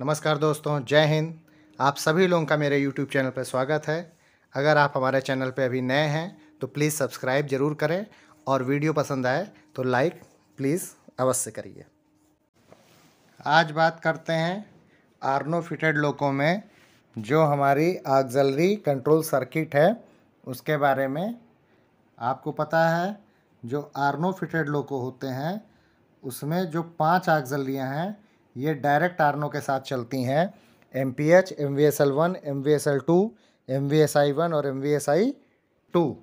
नमस्कार दोस्तों, जय हिंद। आप सभी लोगों का मेरे यूट्यूब चैनल पर स्वागत है। अगर आप हमारे चैनल पर अभी नए हैं तो प्लीज़ सब्सक्राइब ज़रूर करें और वीडियो पसंद आए तो लाइक प्लीज़ अवश्य करिए। आज बात करते हैं आर्नो फिटेड लोकों में, जो हमारी आगजलरी कंट्रोल सर्किट है, उसके बारे में आपको पता है। जो आर्नो फिटेड लोको होते हैं, उसमें जो पाँच आगजलियाँ हैं ये डायरेक्ट आर्नो के साथ चलती हैं। M P H M V S L one M V S L two M V S I one और M V S I two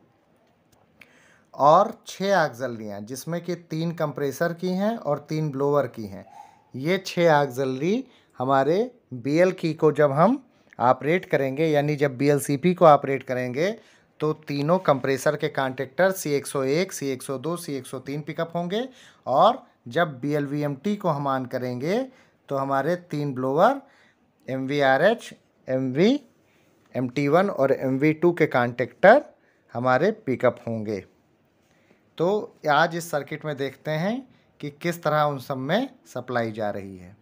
और छः आगजलियाँ जिसमें कि तीन कंप्रेसर की हैं और तीन ब्लोअर की हैं। ये छः आगजलरी हमारे बी एल की को जब हम ऑपरेट करेंगे, यानी जब बी एल सी पी को ऑपरेट करेंगे तो तीनों कंप्रेसर के कॉन्टेक्टर सी एक सौ एक सी एक सौ दो सी एक सौ तीन पिकअप होंगे और जब टी को हम ऑन करेंगे तो हमारे तीन blower M V R H M V M T one और एम वी टू के कॉन्टेक्टर हमारे पिकअप होंगे। तो आज इस सर्किट में देखते हैं कि किस तरह उन सब में सप्लाई जा रही है।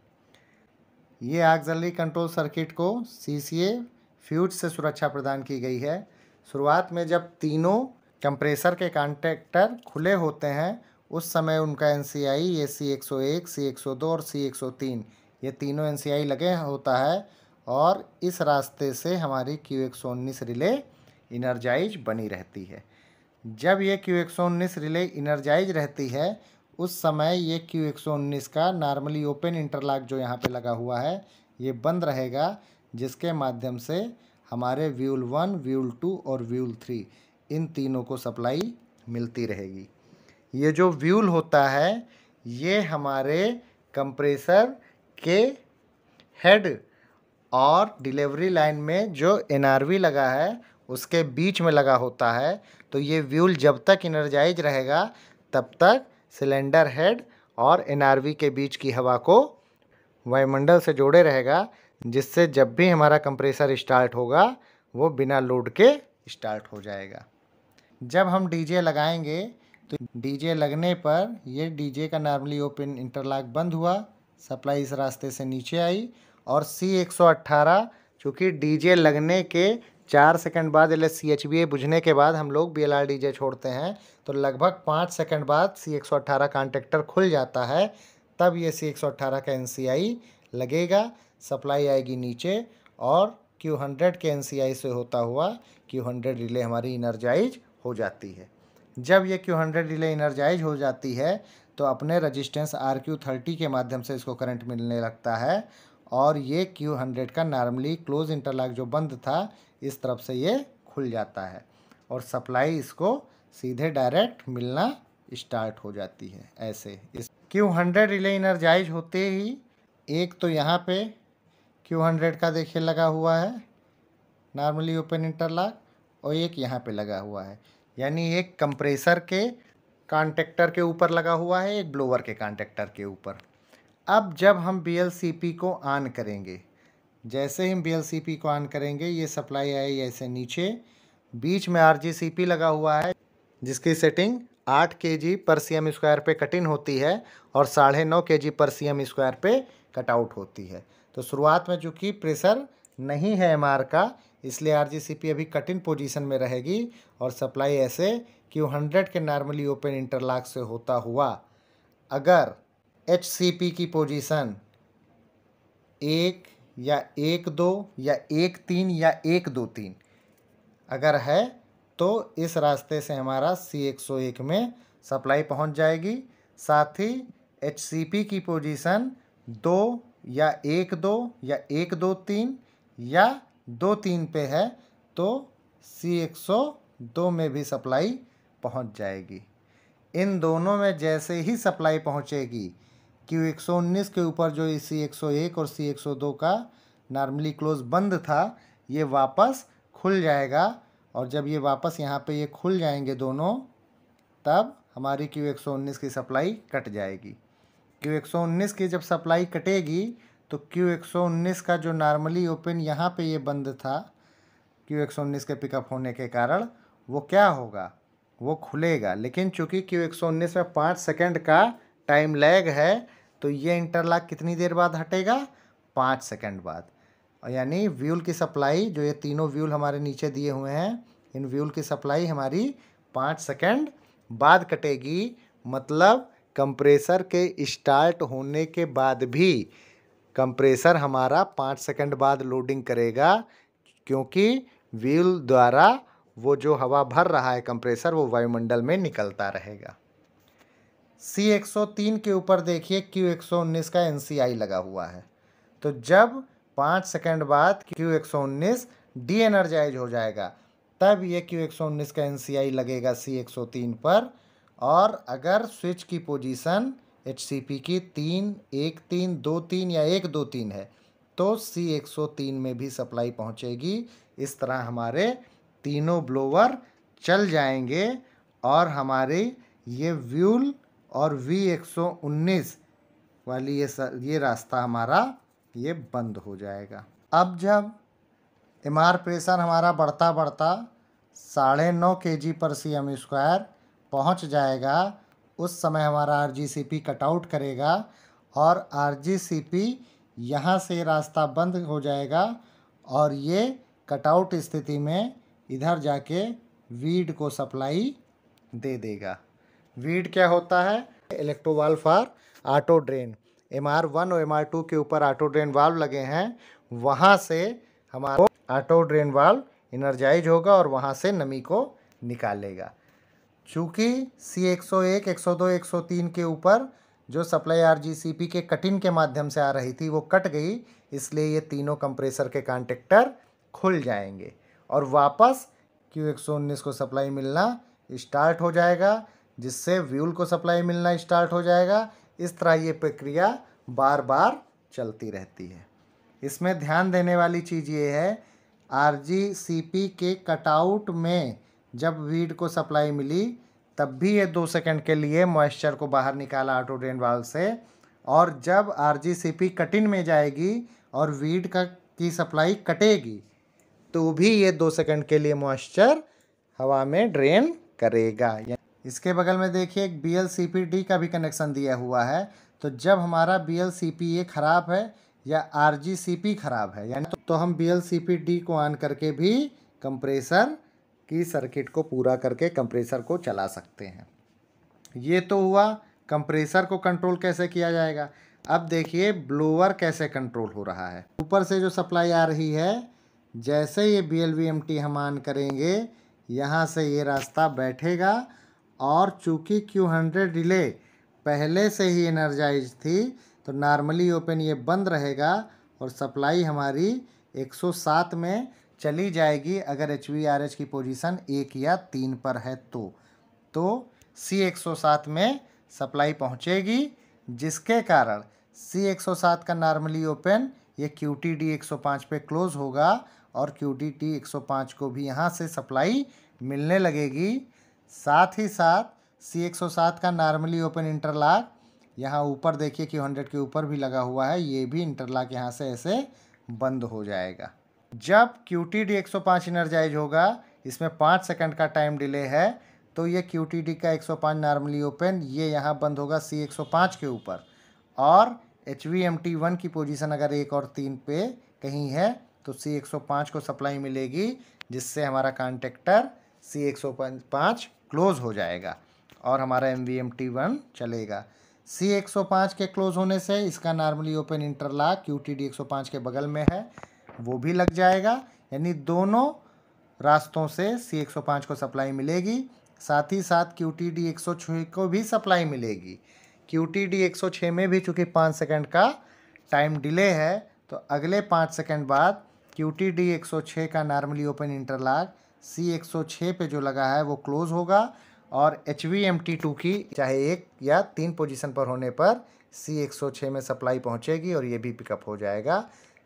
ये आगजली कंट्रोल सर्किट को सी सी ए फ्यूज से सुरक्षा प्रदान की गई है। शुरुआत में जब तीनों कंप्रेसर के कॉन्टेक्टर खुले होते हैं उस समय उनका एन सी आई ये सी एक सौ एक सी एक सौ दो और सी एक सौ तीन, ये तीनों एन सी आई लगे होता है और इस रास्ते से हमारी क्यू एक सौ उन्नीस रिले इनर्जाइज बनी रहती है। जब ये क्यू एक सौ उन्नीस रिले इनर्जाइज रहती है, उस समय ये क्यू एक सौ उन्नीस का नॉर्मली ओपन इंटरलॉक जो यहाँ पे लगा हुआ है, ये बंद रहेगा, जिसके माध्यम से हमारे व्यूल वन व्यूल टू और व्यूल थ्री इन तीनों को सप्लाई मिलती रहेगी। ये जो व्यूल होता है, ये हमारे कंप्रेसर के हेड और डिलीवरी लाइन में जो एनआरवी लगा है, उसके बीच में लगा होता है। तो ये व्यूल जब तक इनर्जाइज रहेगा, तब तक सिलेंडर हेड और एनआरवी के बीच की हवा को वायुमंडल से जोड़े रहेगा, जिससे जब भी हमारा कंप्रेसर स्टार्ट होगा, वो बिना लोड के स्टार्ट हो जाएगा। जब हम डीजे लगाएँगे तो डीजे लगने पर ये डीजे का नॉर्मली ओपन इंटरलॉक बंद हुआ सप्लाई इस रास्ते से नीचे आई और सी एक सौ अट्ठारह, चूँकि डीजे लगने के चार सेकंड बाद L C H B A बुझने के बाद हम लोग B L R D J छोड़ते हैं तो लगभग पाँच सेकंड बाद सी एक सौ अट्ठारह कॉन्टेक्टर खुल जाता है, तब ये सी एक सौ अट्ठारह का एन सी आई लगेगा सप्लाई आएगी नीचे और क्यू हंड्रेड के एन सी आई से होता हुआ क्यू हंड्रेड रिले हमारी इनर्जाइज हो जाती है। जब ये क्यू हंड्रेड रिले इनर्जाइज हो जाती है तो अपने रजिस्टेंस आर क्यू थर्टी के माध्यम से इसको करंट मिलने लगता है। और ये क्यू हंड्रेड का नॉर्मली क्लोज इंटरलॉक जो बंद था, इस तरफ़ से ये खुल जाता है। और सप्लाई इसको सीधे डायरेक्ट मिलना स्टार्ट हो जाती है, ऐसे। इस क्यू हंड्रेड रिले इनर्जाइज होते ही, एक तो यहाँ पे क्यू हंड्रेड का देखिए लगा हुआ है नॉर्मली ओपन इंटरलॉक और एक यहाँ पे लगा हुआ है। यानी एक कंप्रेसर के कॉन्टेक्टर के ऊपर लगा हुआ है, एक ब्लोअर के कॉन्टेक्टर के ऊपर। अब जब हम बीएलसीपी को ऑन करेंगे, जैसे ही हम बीएलसीपी को ऑन करेंगे, ये सप्लाई आई ऐसे नीचे, बीच में आरजीसीपी लगा हुआ है, जिसकी सेटिंग आठ K G per C M square पे कट इन होती है और साढ़े नौ K G per C M square पे कट आउट होती है। तो शुरुआत में चूँकि प्रेशर नहीं है एमआर का इसलिए आरजीसीपी अभी कठिन पोजिशन में रहेगी और सप्लाई ऐसे क्यू हंड्रेड के नॉर्मली ओपन इंटरलॉक से होता हुआ, अगर एचसीपी की पोजीशन एक या एक दो या एक तीन या एक दो तीन अगर है तो इस रास्ते से हमारा सी एक सौ एक में सप्लाई पहुँच जाएगी। साथ ही एचसीपी की पोजीशन दो या एक दो या एक दो तीन या दो तीन पे है तो सी एक सौ दो में भी सप्लाई पहुँच जाएगी। इन दोनों में जैसे ही सप्लाई पहुंचेगी क्यू एक सौ उन्नीस के ऊपर जो सी एक सौ एक और सी एक सौ दो का नॉर्मली क्लोज बंद था, ये वापस खुल जाएगा। और जब ये वापस यहाँ पे ये खुल जाएँगे दोनों, तब हमारी क्यू एक सौ उन्नीस की सप्लाई कट जाएगी। क्यू एक सौ उन्नीस की जब सप्लाई कटेगी तो क्यू एक सौ उन्नीस का जो नॉर्मली ओपन यहाँ पे ये बंद था क्यू एक सौ उन्नीस के पिकअप होने के कारण, वो क्या होगा? वो खुलेगा। लेकिन चूँकि क्यू एक सौ उन्नीस में पाँच सेकेंड का टाइम लैग है तो ये इंटरलॉक कितनी देर बाद हटेगा? पाँच सेकंड बाद। यानी व्यूल की सप्लाई जो ये तीनों व्यूल हमारे नीचे दिए हुए हैं, इन व्यूल की सप्लाई हमारी पाँच सेकेंड बाद कटेगी। मतलब कंप्रेसर के स्टार्ट होने के बाद भी कंप्रेसर हमारा पाँच सेकंड बाद लोडिंग करेगा, क्योंकि व्हील द्वारा वो जो हवा भर रहा है कंप्रेसर, वो वायुमंडल में निकलता रहेगा। सी एक सौ तीन के ऊपर देखिए क्यू एक सौ उन्नीस का एन सी आई लगा हुआ है। तो जब पाँच सेकंड बाद क्यू एक सौ उन्नीस डी एनर्जाइज हो जाएगा, तब ये क्यू एक सौ उन्नीस का एन सी आई लगेगा सी एक सौ तीन पर। और अगर स्विच की पोजीशन एच सी पी की तीन, एक तीन, दो तीन या एक दो तीन है तो सी एक सौ तीन में भी सप्लाई पहुंचेगी। इस तरह हमारे तीनों ब्लोवर चल जाएँगे और हमारे ये व्यूल और वी एक सौ उन्नीस वाली ये ये रास्ता हमारा ये बंद हो जाएगा। अब जब एम आर प्रेशर हमारा बढ़ता बढ़ता साढ़े नौ K G per C M square पहुँच जाएगा उस समय हमारा R G C P cutout करेगा और आर जी सी पी यहाँ से रास्ता बंद हो जाएगा और ये कटआउट स्थिति में इधर जाके वीड को सप्लाई दे देगा। वीड क्या होता है? Electrovalve for auto drain. M R one और एम आर टू के ऊपर ऑटो ड्रेन वाल्व लगे हैं। वहाँ से हमारा ऑटो ड्रेन वाल्व इनर्जाइज होगा और वहाँ से नमी को निकालेगा चूँकि सी एक सौ एक एक सौ दो, एक सौ तीन के ऊपर जो supply R G C P के कटिंग के माध्यम से आ रही थी, वो कट गई। इसलिए ये तीनों कंप्रेसर के कॉन्टेक्टर खुल जाएँगे। और वापस क्यू एक सौ उन्नीस को सप्लाई मिलना स्टार्ट हो जाएगा, जिससे व्यूल को सप्लाई मिलना स्टार्ट हो जाएगा। इस तरह ये प्रक्रिया बार बार चलती रहती है। इसमें ध्यान देने वाली चीज़ ये है आर जी सी पी के कटआउट में जब वीड को सप्लाई मिली तब भी ये दो सेकंड के लिए मॉइस्चर को बाहर निकाला ऑटो ड्रेन वाल से। और जब आर जी सी पी कटिन में जाएगी और वीड का की सप्लाई कटेगी तो भी ये दो सेकंड के लिए मॉइस्चर हवा में ड्रेन करेगा। इसके बगल में देखिए एक B L C P D का भी कनेक्शन दिया हुआ है। तो जब हमारा B L C P A ख़राब है या आर जी सी पी ख़राब है यानी तो, तो हम B L C P D को ऑन करके भी कंप्रेसर की सर्किट को पूरा करके कंप्रेसर को चला सकते हैं। ये तो हुआ कंप्रेसर को कंट्रोल कैसे किया जाएगा? अब देखिए ब्लोअर कैसे कंट्रोल हो रहा है। ऊपर से जो सप्लाई आ रही है, जैसे ये B L V M T हम ऑन करेंगे, यहाँ से ये रास्ता बैठेगा और चूँकि क्यू हंड्रेड रिले पहले से ही एनर्जाइज थी तो नॉर्मली ओपन ये बंद रहेगा और सप्लाई हमारी 107 में चली जाएगी अगर एच वी आर एच की पोजीशन एक या तीन पर है तो। तो सी 107 में सप्लाई पहुंचेगी, जिसके कारण सी 107 का नॉर्मली ओपन ये क्यू टी डी एक पे क्लोज़ होगा और क्यू टी टी एक को भी यहाँ से सप्लाई मिलने लगेगी। साथ ही साथ सी एक सौ सात का नॉर्मली ओपन इंटरलॉक यहाँ ऊपर देखिए कि हंड्रेड के ऊपर भी लगा हुआ है, ये भी इंटरलॉक यहाँ से ऐसे बंद हो जाएगा। जब क्यू टी डी एक सौ पाँच इनर्जाइज होगा, इसमें पाँच सेकंड का टाइम डिले है तो ये क्यू टी डी का एक सौ पाँच नॉर्मली ओपन ये यहाँ बंद होगा सी एक सौ पाँच के ऊपर। और H V M T one की पोजीशन अगर एक और तीन पे कहीं है तो सी एक सौ पाँच को सप्लाई मिलेगी, जिससे हमारा कॉन्टेक्टर सी एक सौ पाँच क्लोज़ हो जाएगा और हमारा M V M T one चलेगा। सी एक सौ पाँच के क्लोज़ होने से इसका normally open interlock Q T D एक सौ पाँच के बगल में है। वो भी लग जाएगा। यानी दोनों रास्तों से सी एक सौ पाँच को सप्लाई मिलेगी। साथ ही साथ क्यू टी डी एक सौ छः को भी सप्लाई मिलेगी। क्यू टी डी एक सौ छः में भी चूँकि पाँच सेकेंड का टाइम डिले है तो अगले पाँच सेकेंड बाद क्यू टी डी एक सौ छः का नॉर्मली ओपन इंटरलॉक सी एक सौ छः पे जो लगा है, वो क्लोज़ होगा और H V M T two की चाहे एक या तीन पोजीशन पर होने पर सी एक सौ छः में सप्लाई पहुंचेगी और ये भी पिकअप हो जाएगा।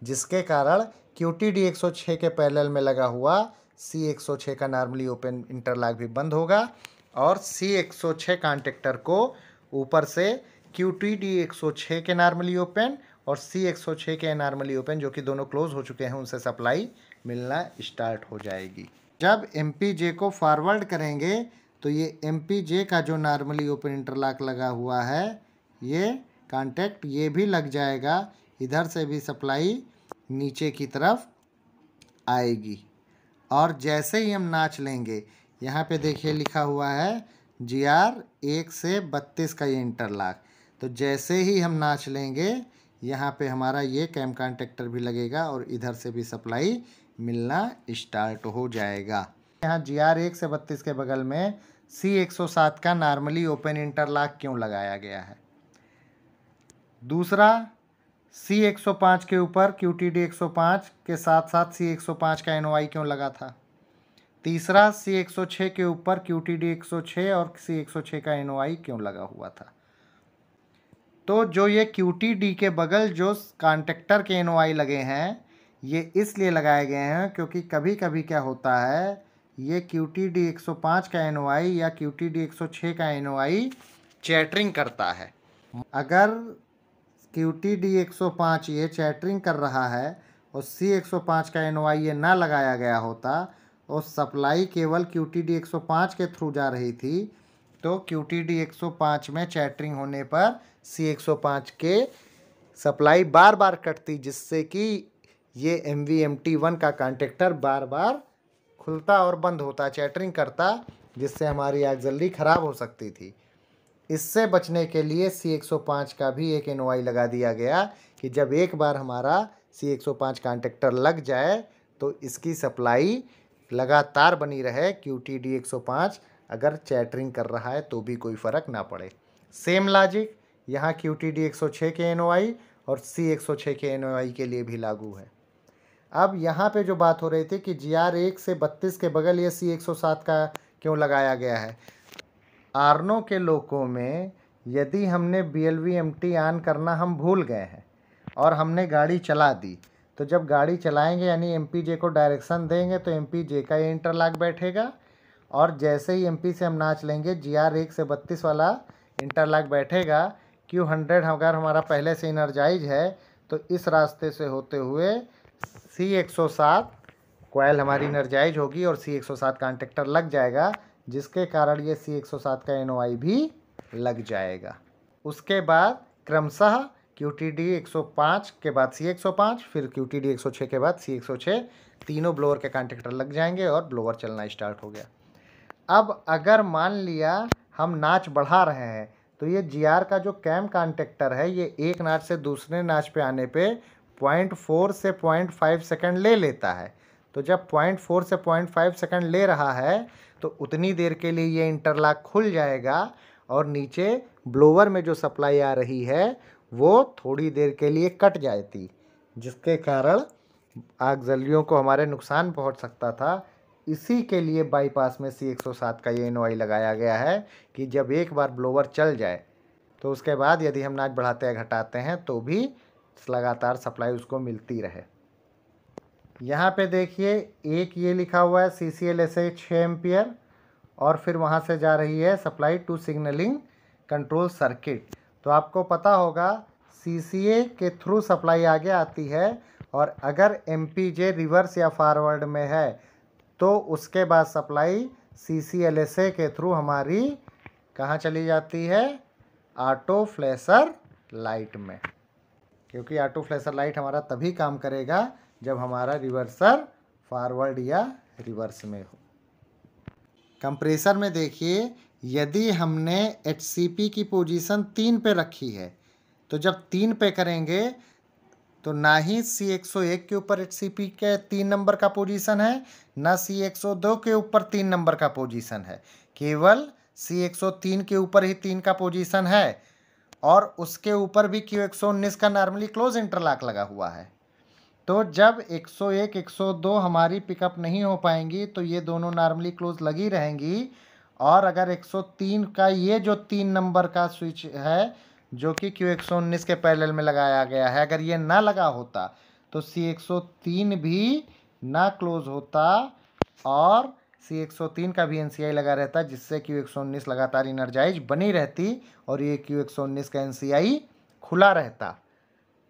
जिसके कारण क्यू टी डी एक सौ छः के पैरेलल में लगा हुआ सी एक सौ छः का नॉर्मली ओपन इंटरलॉक भी बंद होगा और सी एक सौ छः कॉन्टेक्टर को ऊपर से क्यू टी डी एक सौ छः के नॉर्मली ओपन और सी एक सौ छः के नॉर्मली ओपन जो कि दोनों क्लोज हो चुके हैं, उनसे सप्लाई मिलना स्टार्ट हो जाएगी। जब एम पी जे को फॉरवर्ड करेंगे तो ये एम पी जे का जो नॉर्मली ओपन इंटरलॉक लगा हुआ है, ये कॉन्टेक्ट ये भी लग जाएगा इधर से भी सप्लाई नीचे की तरफ़ आएगी। और जैसे ही हम नाच लेंगे, यहाँ पे देखिए लिखा हुआ है जी आर एक से बत्तीस का ये इंटरलाक। तो जैसे ही हम नाच लेंगे, यहाँ पे हमारा ये कैम कॉन्टेक्टर भी लगेगा और इधर से भी सप्लाई मिलना स्टार्ट हो जाएगा। यहाँ जी आर एक से बत्तीस के बगल में सी एक सौ सात का नॉर्मली ओपन इंटरलाक क्यों लगाया गया है? दूसरा सी एक सौ पाँच के ऊपर क्यू टी डी एक सौ पाँच के साथ साथ सी एक सौ पाँच का एन ओ आई क्यों लगा था? तीसरा सी एक सौ छः के ऊपर क्यू टी डी एक सौ छः और सी एक सौ छः का एन ओ आई क्यों लगा हुआ था? तो जो ये क्यू टी डी के बगल जो कॉन्टेक्टर के एन ओ आई लगे हैं, ये इसलिए लगाए गए हैं क्योंकि कभी कभी क्या होता है, ये क्यू टी डी एक सौ पाँच का एन ओ आई या क्यू टी डी एक सौ छः का एन ओ आई चैटरिंग करता है। अगर क्यू टी डी एक सौ पाँच ये चैटरिंग कर रहा है और सी एक सौ पाँच का एन वाई ये ना लगाया गया होता और सप्लाई केवल क्यू टी डी एक सौ पाँच के थ्रू जा रही थी तो क्यू टी डी एक सौ पाँच में चैटरिंग होने पर सी एक सौ पाँच के सप्लाई बार बार कटती, जिससे कि ये M V M T one का कॉन्टेक्टर बार बार खुलता और बंद होता, चैटरिंग करता, जिससे हमारी आग जल्दी ख़राब हो सकती थी। इससे बचने के लिए सी एक सौ पाँच का भी एक एन लगा दिया गया कि जब एक बार हमारा सी एक सौ पाँच कॉन्टेक्टर लग जाए तो इसकी सप्लाई लगातार बनी रहे क्यू टी डी एक सौ पाँच। अगर चैटरिंग कर रहा है तो भी कोई फ़र्क ना पड़े। सेम लॉजिक, यहाँ क्यू टी डी एक सौ छः के एनओआई और सी एक सौ छः के एनओआई के लिए भी लागू है। अब यहाँ पे जो बात हो रही थी कि जी आर एक से बत्तीस के बगल ये सी एक सौ सात का क्यों लगाया गया है? आरनो के लोगों में यदि हमने B L V M T on करना हम भूल गए हैं और हमने गाड़ी चला दी तो जब गाड़ी चलाएँगे यानी एम पी जे को डायरेक्शन देंगे तो एम पी जे का ये इंटरलाक बैठेगा और जैसे ही एम पी से हम नाच लेंगे जी आर एक से बत्तीस वाला इंटरलाक बैठेगा। क्यू हंड्रेड अगर हमारा पहले से इनर्जाइज है तो इस रास्ते से होते हुए सी एक सौ सात कोयल हमारी इनर्जाइज होगी और सी एक सौ सात कॉन्टेक्टर लग जाएगा। जिसके कारण ये सी एक सौ सात का एन भी लग जाएगा। उसके बाद क्रमशः क्यू टी डी एक सौ पाँच के बाद सी एक सौ पाँच, फिर क्यू टी डी एक सौ छः के बाद सी एक सौ छः तीनों ब्लोअर के कॉन्टेक्टर लग जाएँगे और ब्लोअर चलना स्टार्ट हो गया। अब अगर मान लिया हम नाच बढ़ा रहे हैं तो ये जी आर का जो कैम कॉन्टेक्टर है, ये एक नाच से दूसरे नाच पे आने पे पॉइंट फोर से पॉइंट फाइव सेकेंड ले लेता है। तो जब पॉइंट फोर से पॉइंट फाइव सेकेंड ले रहा है तो उतनी देर के लिए ये इंटरलॉक खुल जाएगा और नीचे ब्लोवर में जो सप्लाई आ रही है, वो थोड़ी देर के लिए कट जाती, जिसके कारण आग जलियों को हमारे नुकसान पहुँच सकता था। इसी के लिए बाईपास में सी एक सौ सात का ये इनवाई लगाया गया है कि जब एक बार ब्लोवर चल जाए तो उसके बाद यदि हम नाच बढ़ाते या घटाते हैं तो भी लगातार सप्लाई उसको मिलती रहे। यहाँ पे देखिए, एक ये लिखा हुआ है सी सी एल एस ए छः एम्पियर, और फिर वहाँ से जा रही है supply to signalling control circuit. तो आपको पता होगा सी सी ए के थ्रू सप्लाई आगे आती है, और अगर एम पी जे रिवर्स या फॉरवर्ड में है तो उसके बाद supply C C L S A के थ्रू हमारी कहाँ चली जाती है? ऑटो फ्लैशर लाइट में। क्योंकि ऑटो फ्लैशर लाइट हमारा तभी काम करेगा जब हमारा रिवर्सर फॉरवर्ड या रिवर्स में हो। कंप्रेसर में देखिए, यदि हमने एचसीपी की पोजीशन तीन पे रखी है तो जब तीन पे करेंगे तो ना ही सी एक सौ एक के ऊपर एच के तीन नंबर का पोजीशन है, ना सी एक सौ दो के ऊपर तीन नंबर का पोजीशन है। केवल सी एक सौ तीन के ऊपर ही तीन का पोजीशन है और उसके ऊपर भी क्यू एक सौ उन्नीस का नॉर्मली क्लोज इंटरलॉक लगा हुआ है। तो जब 101, 102 हमारी पिकअप नहीं हो पाएँगी तो ये दोनों नॉर्मली क्लोज लगी रहेंगी। और अगर 103 का ये जो तीन नंबर का स्विच है जो कि क्यू एक के पैरेलल में लगाया गया है अगर ये ना लगा होता तो सी 103 भी ना क्लोज होता और सी 103 का भी एन लगा रहता जिससे क्यू एक लगातार इनर्जाइज बनी रहती और ये क्यू एक का एन खुला रहता।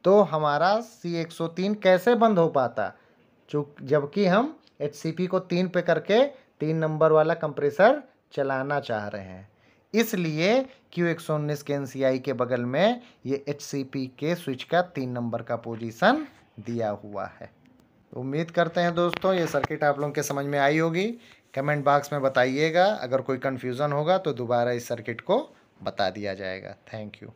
तो हमारा सी एक सौ तीन कैसे बंद हो पाता? चूँ जबकि हम एच सी पी को तीन पे करके तीन नंबर वाला कंप्रेसर चलाना चाह रहे हैं। इसलिए क्यू एक सौ उन्नीस के एन सी आई के बगल में ये एच सी पी के स्विच का तीन नंबर का पोजीशन दिया हुआ है। उम्मीद करते हैं दोस्तों, ये सर्किट आप लोगों के समझ में आई होगी। कमेंट बॉक्स में बताइएगा। अगर कोई कन्फ्यूज़न होगा तो दोबारा इस सर्किट को बता दिया जाएगा। Thank you.